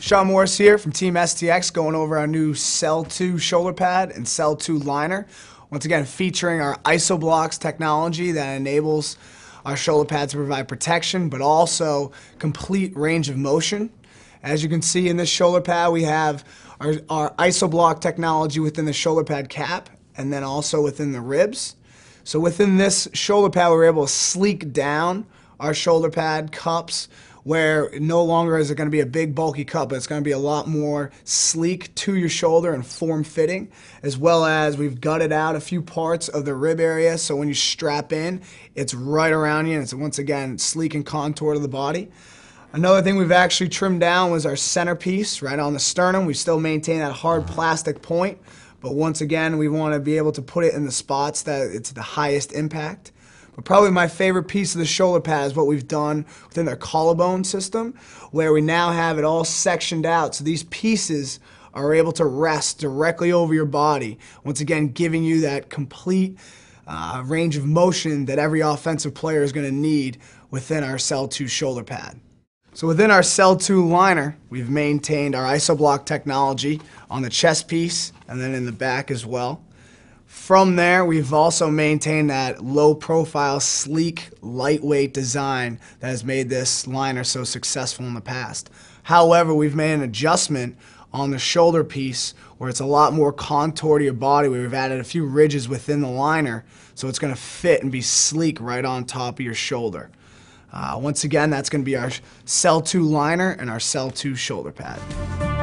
Sean Morris here from Team STX going over our new Cell 2 shoulder pad and Cell 2 liner. Once again, featuring our isoBLOX technology that enables our shoulder pad to provide protection but also complete range of motion. As you can see in this shoulder pad, we have our, our IsoBlock technology within the shoulder pad cap and then also within the ribs. So within this shoulder pad, we're able to sleek down our shoulder pad cups where no longer is it going to be a big bulky cup, but it's going to be a lot more sleek to your shoulder and form fitting, as well as we've gutted out a few parts of the rib area so when you strap in, it's right around you and it's once again sleek and contour to the body. Another thing we've actually trimmed down was our centerpiece right on the sternum. We still maintain that hard plastic point, but once again, we want to be able to put it in the spots that it's the highest impact. But probably my favorite piece of the shoulder pad is what we've done within their collarbone system, where we now have it all sectioned out. So these pieces are able to rest directly over your body, once again giving you that complete uh, range of motion that every offensive player is going to need within our Cell 2 shoulder pad. So within our Cell 2 liner, we've maintained our IsoBlock technology on the chest piece and then in the back as well. From there, we've also maintained that low profile, sleek, lightweight design that has made this liner so successful in the past. However, we've made an adjustment on the shoulder piece where it's a lot more contour to your body we've added a few ridges within the liner so it's going to fit and be sleek right on top of your shoulder. Uh, once again, that's going to be our Cell 2 liner and our Cell 2 shoulder pad.